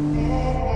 É.